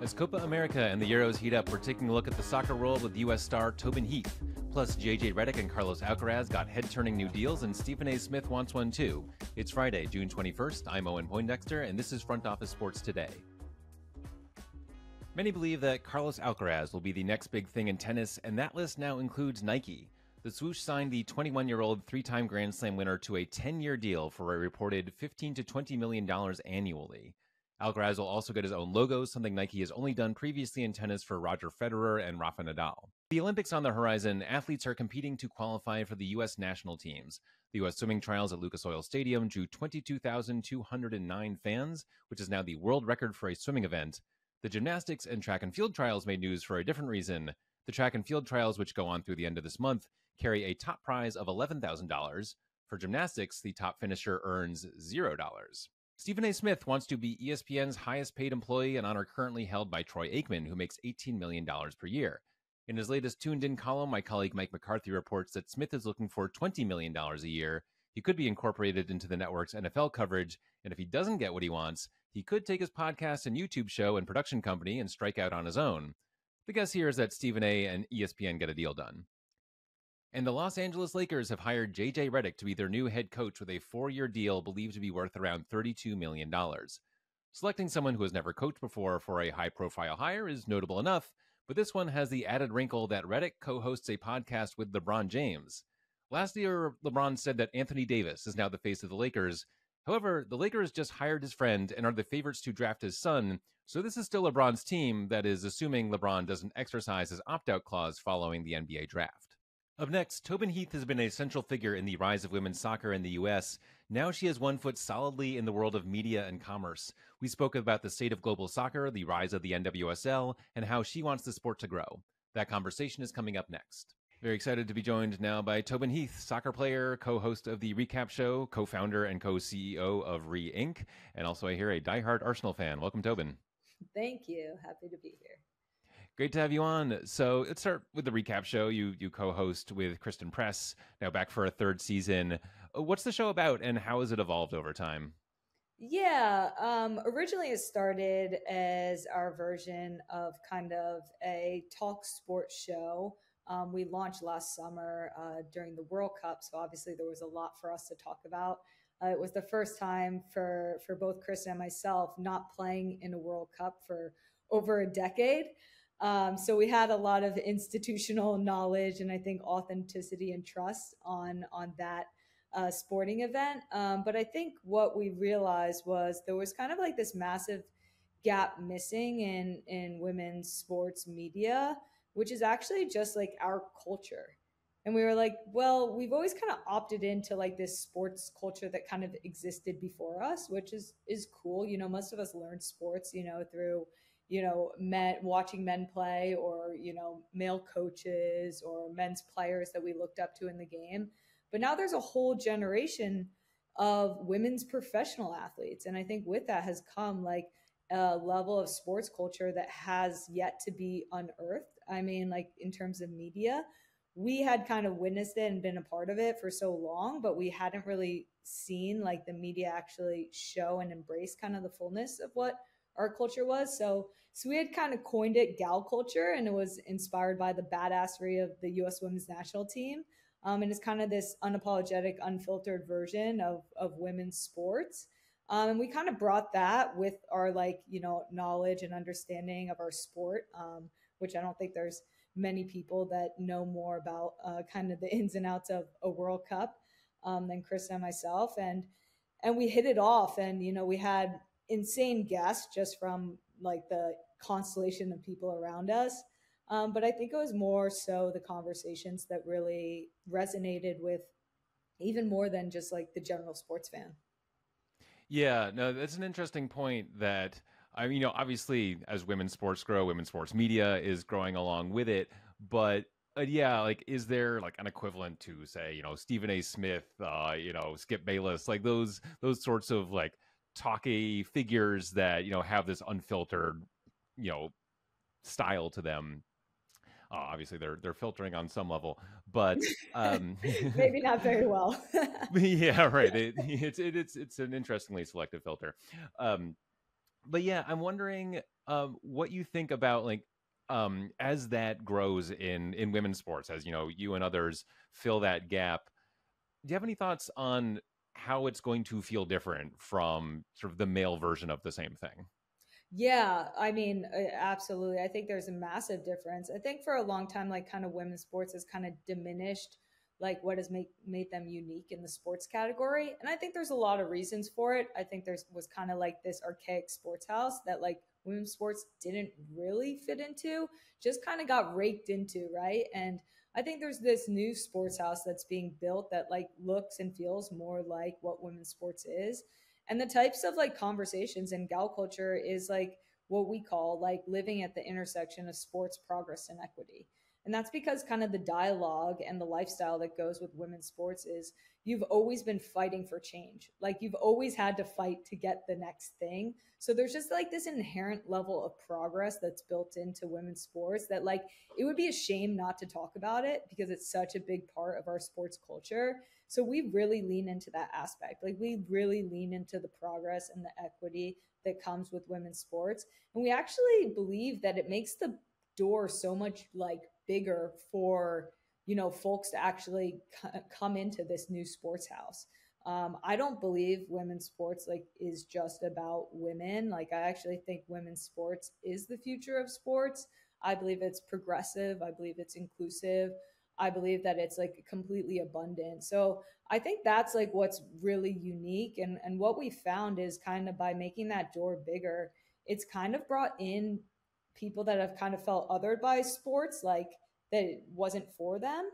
As Copa America and the Euros heat up, we're taking a look at the soccer world with U.S. star Tobin Heath. Plus, JJ Redick and Carlos Alcaraz got head turning new deals, and Stephen A. Smith wants one too. It's Friday, June 21st. I'm Owen Poindexter, and this is Front Office Sports Today. Many believe that Carlos Alcaraz will be the next big thing in tennis, and that list now includes Nike. The swoosh signed the 21 year old three time Grand Slam winner to a 10 year deal for a reported 15 to $20 million annually. Alcaraz will also get his own logo, something Nike has only done previously in tennis for Roger Federer and Rafa Nadal. The Olympics on the horizon, athletes are competing to qualify for the U.S. national teams. The U.S. swimming trials at Lucas Oil Stadium drew 22,209 fans, which is now the world record for a swimming event. The gymnastics and track and field trials made news for a different reason. The track and field trials, which go on through the end of this month, carry a top prize of $11,000. For gymnastics, the top finisher earns $0. Stephen A. Smith wants to be ESPN's highest paid employee, an honor currently held by Troy Aikman, who makes $18 million per year. In his latest Tuned In column, my colleague Mike McCarthy reports that Smith is looking for $20 million a year. He could be incorporated into the network's NFL coverage, and if he doesn't get what he wants, he could take his podcast and YouTube show and production company and strike out on his own. The guess here is that Stephen A. and ESPN get a deal done. And the Los Angeles Lakers have hired JJ Redick to be their new head coach with a four year deal believed to be worth around $32 million. Selecting someone who has never coached before for a high profile hire is notable enough, but this one has the added wrinkle that Redick co hosts a podcast with LeBron James. Last year, LeBron said that Anthony Davis is now the face of the Lakers. However, the Lakers just hired his friend and are the favorites to draft his son, so this is still LeBron's team, that is, assuming LeBron doesn't exercise his opt out clause following the NBA draft. Up next, Tobin Heath has been a central figure in the rise of women's soccer in the U.S. Now she has one foot solidly in the world of media and commerce. We spoke about the state of global soccer, the rise of the NWSL, and how she wants the sport to grow. That conversation is coming up next. Very excited to be joined now by Tobin Heath, soccer player, co host of the Recap Show, co founder and co CEO of Re Inc., and also I hear a diehard Arsenal fan. Welcome, Tobin. Thank you. Happy to be here. Great to have you on. So let's start with the recap show. You you co-host with Christen Press, now back for a third season. Uh, what's the show about, and how has it evolved over time? Yeah, um, originally it started as our version of kind of a talk sports show. Um, we launched last summer uh, during the World Cup, so obviously there was a lot for us to talk about. Uh, it was the first time for for both Christen and myself not playing in a World Cup for over a decade. Um, so we had a lot of institutional knowledge and I think authenticity and trust on on that uh, sporting event. Um, but I think what we realized was there was kind of like this massive gap missing in in women's sports media, which is actually just like our culture. And we were like, well, we've always kind of opted into like this sports culture that kind of existed before us, which is is cool. You know, most of us learned sports, you know, through you know, men watching men play or, you know, male coaches or men's players that we looked up to in the game. But now there's a whole generation of women's professional athletes. And I think with that has come like a level of sports culture that has yet to be unearthed. I mean, like in terms of media, we had kind of witnessed it and been a part of it for so long, but we hadn't really seen like the media actually show and embrace kind of the fullness of what our culture was. So, so we had kind of coined it gal culture, and it was inspired by the badassery of the U.S. Women's National Team. Um, and it's kind of this unapologetic, unfiltered version of of women's sports. Um, and we kind of brought that with our like you know knowledge and understanding of our sport, um, which I don't think there's many people that know more about uh, kind of the ins and outs of a World Cup um, than Chris and myself. And and we hit it off, and you know we had insane guest just from like the constellation of people around us. Um, but I think it was more so the conversations that really resonated with even more than just like the general sports fan. Yeah, no, that's an interesting point that I mean, you know, obviously as women's sports grow, women's sports media is growing along with it, but uh, yeah, like is there like an equivalent to say, you know, Stephen A. Smith, uh, you know, Skip Bayless, like those those sorts of like talky figures that you know have this unfiltered you know style to them. Uh, obviously they're they're filtering on some level but um maybe not very well. Yeah right. It, it's it, it's it's an interestingly selective filter. Um but yeah, I'm wondering um, what you think about like um, as that grows in in women's sports, as you know, you and others fill that gap. Do you have any thoughts on how it's going to feel different from sort of the male version of the same thing? Yeah, I mean, uh, absolutely. I think there's a massive difference. I think for a long time, like kind of women's sports has kind of diminished like what has made made them unique in the sports category. And I think there's a lot of reasons for it. I think there's was kind of like this archaic sports house that like women's sports didn't really fit into, just kind of got raked into, right? And I think there's this new sports house that's being built that like looks and feels more like what women's sports is. And the types of like conversations in gal culture is like what we call like living at the intersection of sports progress and equity. And that's because kind of the dialogue and the lifestyle that goes with women's sports is you've always been fighting for change. Like you've always had to fight to get the next thing. So there's just like this inherent level of progress that's built into women's sports that like it would be a shame not to talk about it because it's such a big part of our sports culture. So we really lean into that aspect. Like we really lean into the progress and the equity that comes with women's sports. And we actually believe that it makes the door so much like bigger for you know folks to actually c- come into this new sports house. Um, i don't believe women's sports like is just about women. Like i actually think women's sports is the future of sports. I believe it's progressive. I believe it's inclusive. I believe that it's like completely abundant. So i think that's like what's really unique. And and what we found is kind of by making that door bigger it's kind of brought in people that have kind of felt othered by sports, like that it wasn't for them.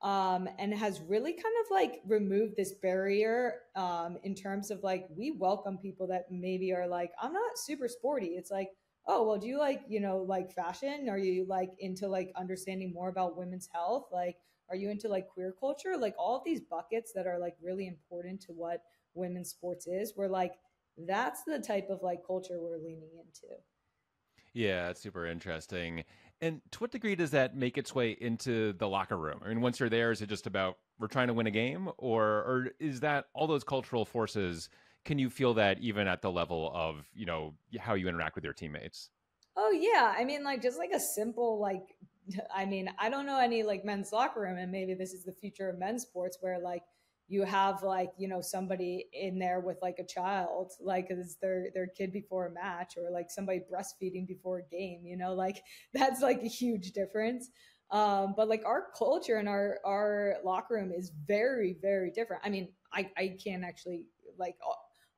Um, and has really kind of like removed this barrier um, in terms of like we welcome people that maybe are like I'm not super sporty. It's like oh well, do you like you know like fashion? Are you like into like understanding more about women's health? Like are you into like queer culture? Like all of these buckets that are like really important to what women's sports is. We're like that's the type of like culture we're leaning into. Yeah, it's super interesting. And to what degree does that make its way into the locker room? I mean, once you're there, is it just about we're trying to win a game, or or is that all those cultural forces? Can you feel that even at the level of you know how you interact with your teammates? Oh yeah, I mean, like just like a simple like, I mean, I don't know any like men's locker room, and maybe this is the future of men's sports where like you have like you know somebody in there with like a child like is their their kid before a match or like somebody breastfeeding before a game you know like that's like a huge difference. Um, but like our culture and our our locker room is very very different. I mean i i can't actually like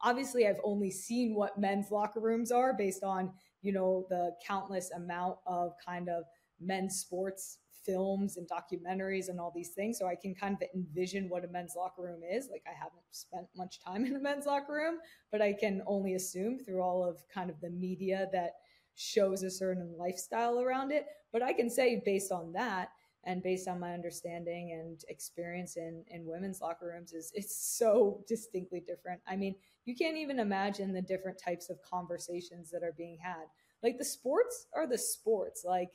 obviously i've only seen what men's locker rooms are based on you know the countless amount of kind of men's sports films and documentaries and all these things. So I can kind of envision what a men's locker room is. Like I haven't spent much time in a men's locker room, but I can only assume through all of kind of the media that shows a certain lifestyle around it. But I can say based on that and based on my understanding and experience in, in women's locker rooms is it's so distinctly different. I mean, you can't even imagine the different types of conversations that are being had. Like the sports are the sports. Like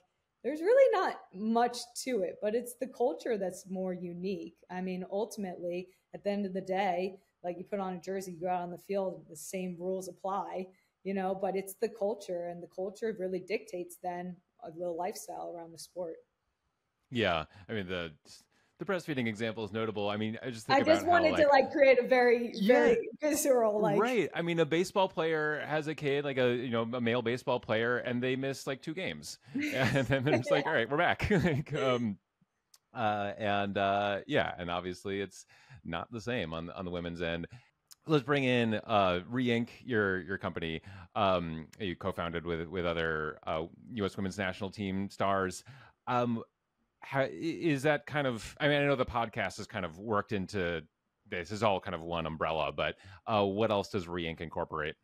there's really not much to it, but it's the culture that's more unique. I mean, ultimately, at the end of the day, like you put on a jersey, you go out on the field, the same rules apply, you know, but it's the culture, and the culture really dictates then uh, the lifestyle around the sport. Yeah. I mean, the the breastfeeding example is notable. I mean, I just I just wanted how, like, to like create a very very yeah, visceral like right. I mean, a baseball player has a kid, like a you know a male baseball player, and they miss like two games, and then they're like, all right, we're back. like, um, uh, and uh, yeah, and obviously it's not the same on on the women's end. Let's bring in uh, Reinc, your your company. Um, you co-founded with with other uh, U.S. Women's National Team stars. Um, how is that kind of i mean i know the podcast has kind of worked into this is all kind of one umbrella but uh, what else does reinc incorporate?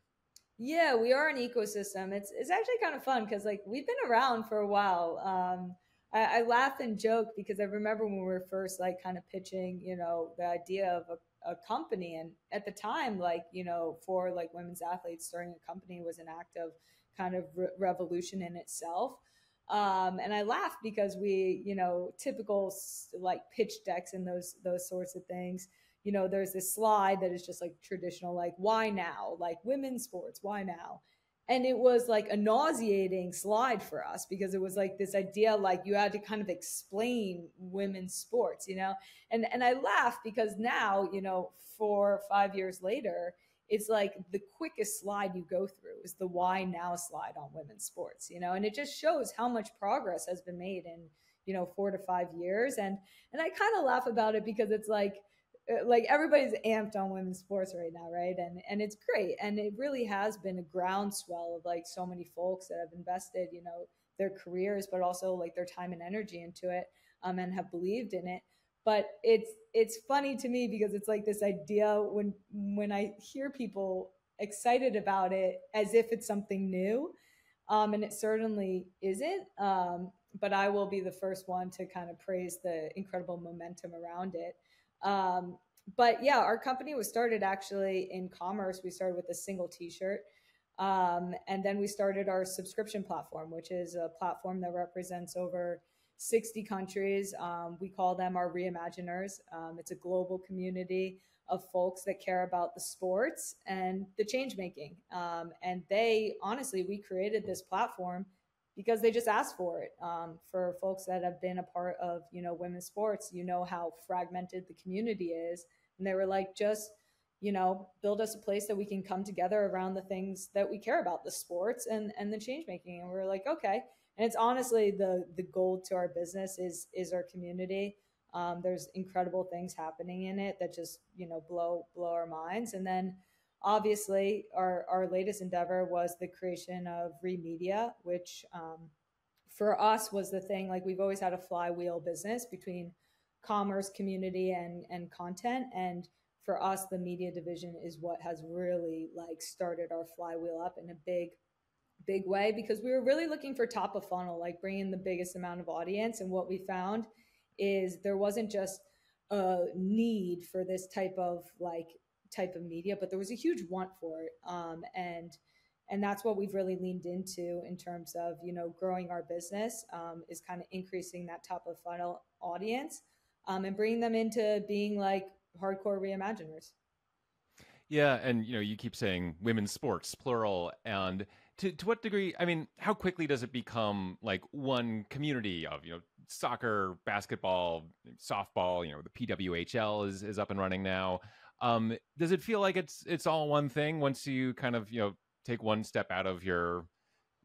Yeah we are an ecosystem. It's it's actually kind of fun because like we've been around for a while. Um, I, I, laugh and joke because i remember when we were first like kind of pitching you know the idea of a, a company and at the time like you know for like women's athletes starting a company was an act of kind of re- revolution in itself um, and I laugh because we, you know, typical like pitch decks and those those sorts of things. You know, there's this slide that is just like traditional, like why now, like women's sports, why now? and it was like a nauseating slide for us because it was like this idea like you had to kind of explain women's sports you know and and i laugh because now you know four or five years later it's like the quickest slide you go through is the why now slide on women's sports you know and it just shows how much progress has been made in you know four to five years and and i kind of laugh about it because it's like uh, like everybody's amped on women's sports right now, right? And and it's great, and it really has been a groundswell of like so many folks that have invested, you know, their careers, but also like their time and energy into it, um, and have believed in it. But it's it's funny to me because it's like this idea when when I hear people excited about it as if it's something new, um, and it certainly isn't. Um, but I will be the first one to kind of praise the incredible momentum around it. Um, but yeah, our company was started actually in commerce. We started with a single T-shirt, um, and then we started our subscription platform, which is a platform that represents over 60 countries. Um, we call them our reimaginers. Um, it's a global community of folks that care about the sports and the change making. Um, and they honestly, we created this platform because they just asked for it. Um, for folks that have been a part of, you know, women's sports, you know how fragmented the community is, and they were like, just, you know, build us a place that we can come together around the things that we care about, the sports and and the change making. And we are like, okay. And it's honestly the the gold to our business is is our community. Um, there's incredible things happening in it that just you know blow blow our minds, and then obviously our, our latest endeavor was the creation of remedia which um, for us was the thing like we've always had a flywheel business between commerce community and and content and for us the media division is what has really like started our flywheel up in a big big way because we were really looking for top of funnel like bringing the biggest amount of audience and what we found is there wasn't just a need for this type of like type of media, but there was a huge want for it. Um, and and that's what we've really leaned into in terms of you know growing our business um, is kind of increasing that top of funnel audience um, and bringing them into being like hardcore reimaginers. Yeah, and you know you keep saying women's sports plural, and to to what degree? I mean, how quickly does it become like one community of you know soccer, basketball, softball? You know, the PWHL is is up and running now. Um, does it feel like it's it's all one thing once you kind of you know take one step out of your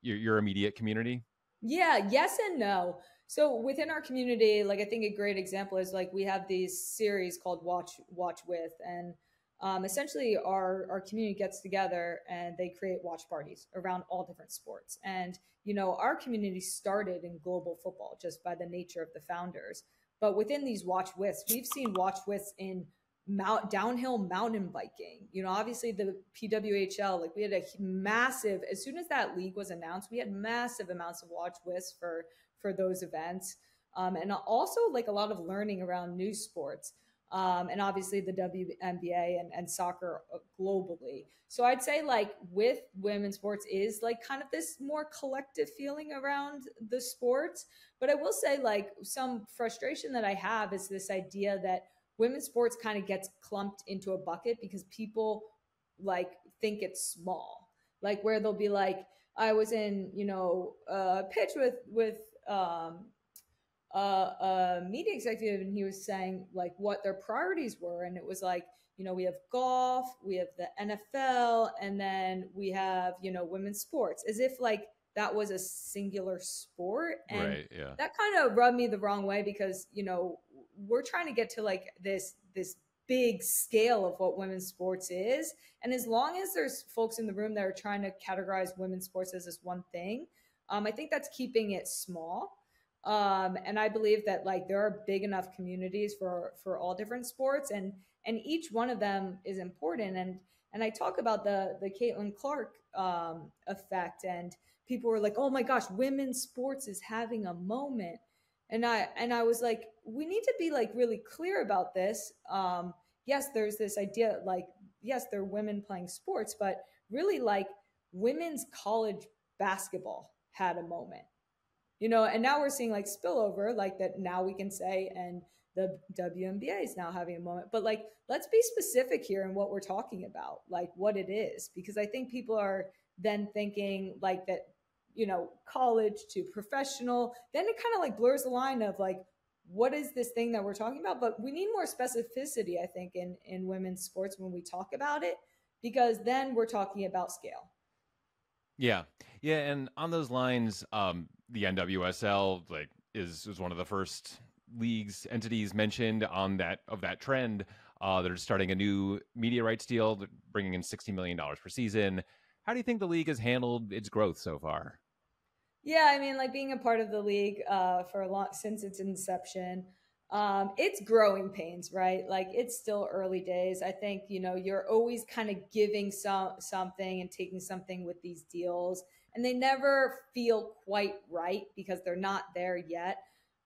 your, your immediate community? Yeah, yes and no. So within our community, like I think a great example is like we have these series called Watch Watch With, and um, essentially our our community gets together and they create watch parties around all different sports. And you know our community started in global football just by the nature of the founders. But within these watch withs, we've seen watch withs in mount downhill mountain biking. You know, obviously the PWHL, like we had a massive as soon as that league was announced, we had massive amounts of watch lists for for those events. Um, and also like a lot of learning around new sports. Um, and obviously the WNBA and, and soccer globally. So I'd say like with women's sports is like kind of this more collective feeling around the sports. But I will say like some frustration that I have is this idea that women's sports kind of gets clumped into a bucket because people like think it's small like where they'll be like i was in you know a pitch with with um a, a media executive and he was saying like what their priorities were and it was like you know we have golf we have the nfl and then we have you know women's sports as if like that was a singular sport. And right, yeah. that kind of rubbed me the wrong way because you know we're trying to get to like this this big scale of what women's sports is. And as long as there's folks in the room that are trying to categorize women's sports as this one thing um, i think that's keeping it small um, and i believe that like there are big enough communities for for all different sports and and each one of them is important. And and i talk about the the caitlin clark um, effect and people were like oh my gosh women's sports is having a moment. And i and i was like we need to be like really clear about this. Um yes there's this idea like yes there are women playing sports but really like women's college basketball had a moment you know and now we're seeing like spillover like that now we can say and the WNBA is now having a moment but like let's be specific here in what we're talking about like what it is because i think people are then thinking like that, you know, college to professional, then it kind of like blurs the line of like, what is this thing that we're talking about? But we need more specificity, I think, in, in women's sports when we talk about it, because then we're talking about scale. Yeah. Yeah. And on those lines, um, the NWSL like is, is one of the first leagues entities mentioned on that of that trend. Uh, they're starting a new media rights deal, bringing in $60 million per season. How do you think the league has handled its growth so far? Yeah, I mean, like being a part of the league uh, for a long since its inception, um, it's growing pains, right? Like it's still early days. I think you know you're always kind of giving some something and taking something with these deals, and they never feel quite right because they're not there yet.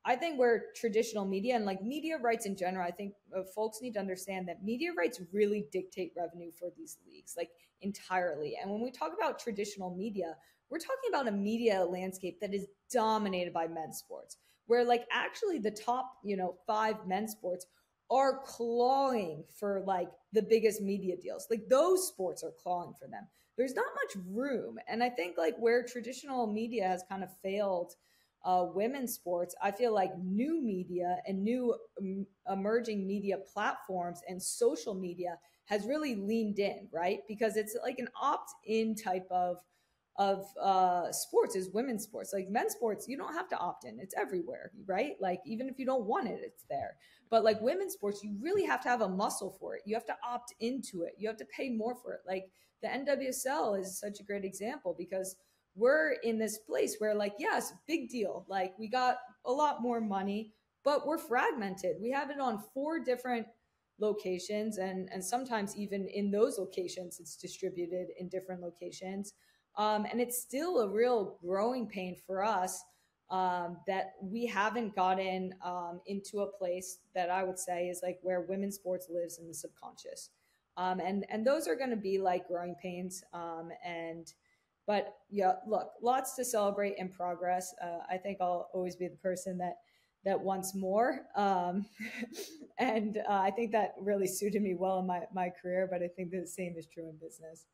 I think we're traditional media and like media rights in general, I think uh, folks need to understand that media rights really dictate revenue for these leagues, like entirely. And when we talk about traditional media, we're talking about a media landscape that is dominated by men's sports, where like actually the top, you know, five men's sports are clawing for like the biggest media deals. Like those sports are clawing for them. There's not much room. And I think like where traditional media has kind of failed uh, women's sports, I feel like new media and new um, emerging media platforms and social media has really leaned in, right? Because it's like an opt-in type of of uh, sports is women's sports. Like men's sports, you don't have to opt in; it's everywhere, right? Like even if you don't want it, it's there. But like women's sports, you really have to have a muscle for it. You have to opt into it. You have to pay more for it. Like the NWSL is such a great example because we're in this place where like yes big deal like we got a lot more money but we're fragmented we have it on four different locations and and sometimes even in those locations it's distributed in different locations um, and it's still a real growing pain for us um, that we haven't gotten um, into a place that i would say is like where women's sports lives in the subconscious um, and and those are going to be like growing pains um, and but yeah, look, lots to celebrate in progress. Uh, I think I'll always be the person that that wants more, um, and uh, I think that really suited me well in my my career. But I think the same is true in business.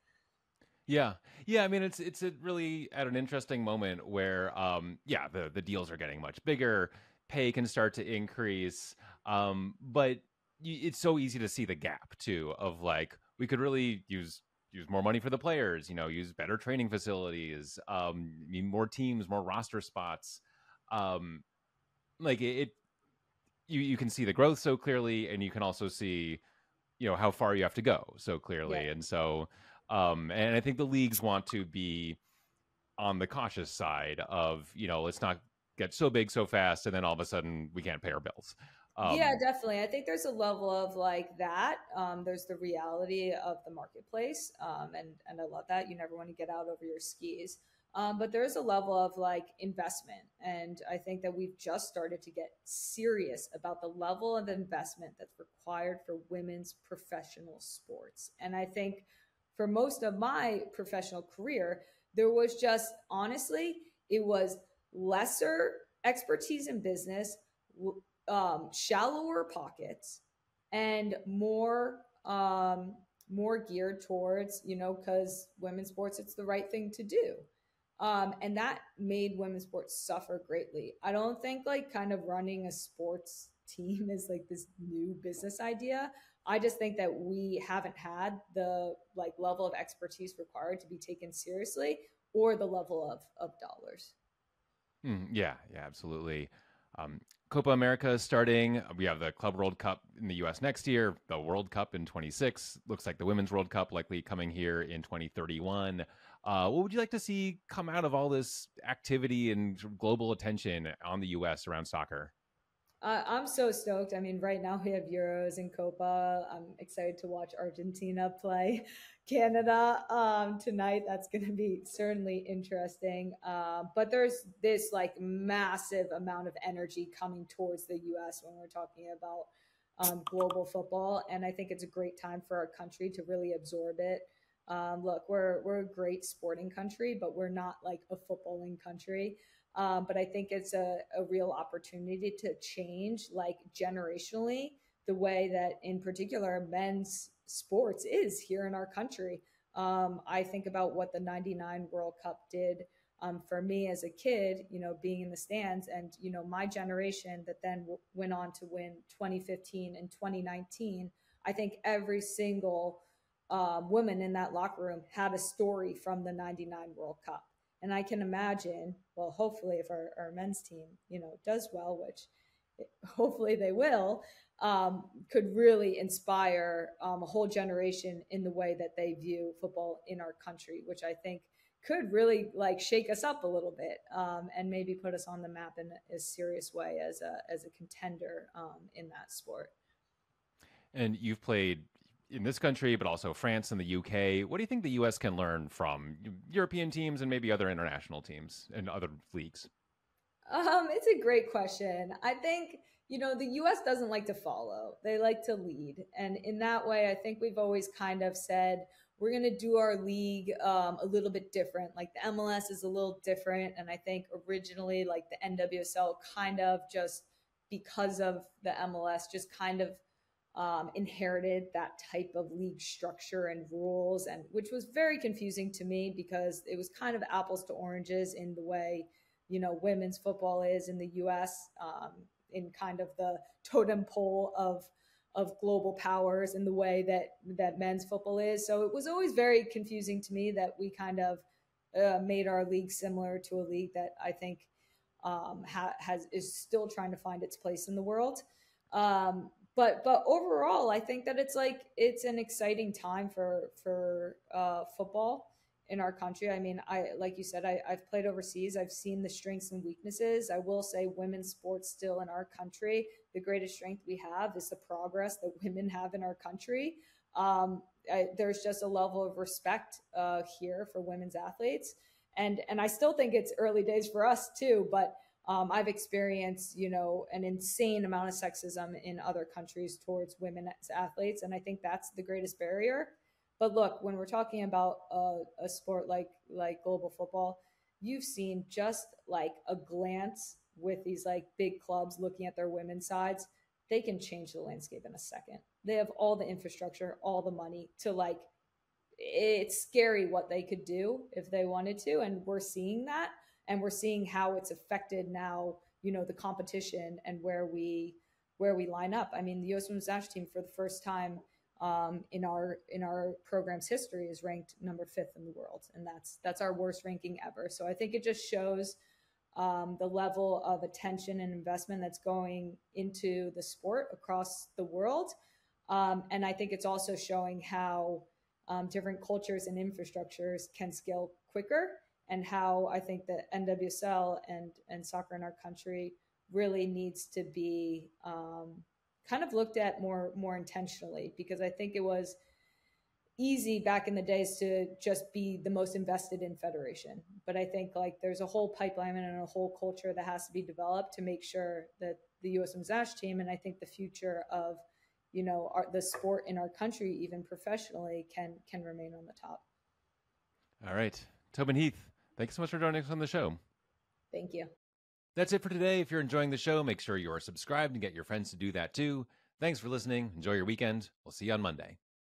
Yeah, yeah. I mean, it's it's a really at an interesting moment where, um, yeah, the the deals are getting much bigger, pay can start to increase, um, but it's so easy to see the gap too of like we could really use use more money for the players, you know, use better training facilities, um, more teams, more roster spots. Um, like it, it, you you can see the growth so clearly, and you can also see, you know, how far you have to go so clearly, yeah. and so, um, and I think the leagues want to be on the cautious side of, you know, let's not get so big so fast, and then all of a sudden we can't pay our bills. Um, yeah, definitely. I think there's a level of like that. Um, there's the reality of the marketplace, um, and and I love that. You never want to get out over your skis. Um, but there is a level of like investment, and I think that we've just started to get serious about the level of investment that's required for women's professional sports. And I think for most of my professional career, there was just honestly, it was lesser expertise in business um, shallower pockets and more um, more geared towards you know because women's sports it's the right thing to do. Um, and that made women's sports suffer greatly. I don't think like kind of running a sports team is like this new business idea i just think that we haven't had the like level of expertise required to be taken seriously or the level of of dollars mm, yeah yeah absolutely um, Copa America is starting. We have the Club World Cup in the U.S. next year, the World Cup in 26. Looks like the Women's World Cup likely coming here in 2031. Uh, what would you like to see come out of all this activity and global attention on the U.S. around soccer? Uh, I'm so stoked. I mean, right now we have Euros and Copa. I'm excited to watch Argentina play Canada um, tonight. That's going to be certainly interesting. Uh, but there's this like massive amount of energy coming towards the U.S. when we're talking about um, global football, and I think it's a great time for our country to really absorb it. Um, look, we're we're a great sporting country, but we're not like a footballing country. Um, but I think it's a, a real opportunity to change, like generationally, the way that, in particular, men's sports is here in our country. Um, I think about what the 99 World Cup did um, for me as a kid, you know, being in the stands and, you know, my generation that then w- went on to win 2015 and 2019. I think every single um, woman in that locker room had a story from the 99 World Cup. And I can imagine, well, hopefully, if our, our men's team, you know, does well, which hopefully they will, um, could really inspire um, a whole generation in the way that they view football in our country, which I think could really like shake us up a little bit um, and maybe put us on the map in a serious way as a as a contender um, in that sport. And you've played in this country, but also France and the UK. What do you think the US can learn from European teams and maybe other international teams and other leagues? Um, it's a great question. I think you know the US doesn't like to follow; they like to lead, and in that way, I think we've always kind of said we're going to do our league um, a little bit different. Like the MLS is a little different, and I think originally, like the NWSL, kind of just because of the MLS, just kind of um, inherited that type of league structure and rules, and which was very confusing to me because it was kind of apples to oranges in the way you know women's football is in the U.S. Um, in kind of the totem pole of of global powers in the way that that men's football is. So it was always very confusing to me that we kind of uh, made our league similar to a league that I think um, ha- has is still trying to find its place in the world. Um, but but overall, I think that it's like it's an exciting time for for uh, football in our country. I mean, I like you said, I, I've played overseas. I've seen the strengths and weaknesses. I will say, women's sports still in our country, the greatest strength we have is the progress that women have in our country. Um, I, there's just a level of respect uh, here for women's athletes, and and I still think it's early days for us too, but um, I've experienced, you know, an insane amount of sexism in other countries towards women as athletes, and I think that's the greatest barrier. But look, when we're talking about a, a sport like like global football, you've seen just like a glance with these like big clubs looking at their women's sides, they can change the landscape in a second. They have all the infrastructure, all the money to like. It's scary what they could do if they wanted to, and we're seeing that and we're seeing how it's affected now you know the competition and where we where we line up. I mean the us women's national team for the first time um, in our in our program's history is ranked number fifth in the world and that's that's our worst ranking ever. So i think it just shows um, the level of attention and investment that's going into the sport across the world. Um, and i think it's also showing how um, different cultures and infrastructures can scale quicker and how I think that NWSL and and soccer in our country really needs to be um, kind of looked at more more intentionally because I think it was easy back in the days to just be the most invested in federation. But i think like there's a whole pipeline and a whole culture that has to be developed to make sure that the us team and i think the future of you know our, the sport in our country even professionally can can remain on the top. All right. Tobin heath Thanks so much for joining us on the show. Thank you. That's it for today. If you're enjoying the show, make sure you are subscribed and get your friends to do that too. Thanks for listening. Enjoy your weekend. We'll see you on Monday.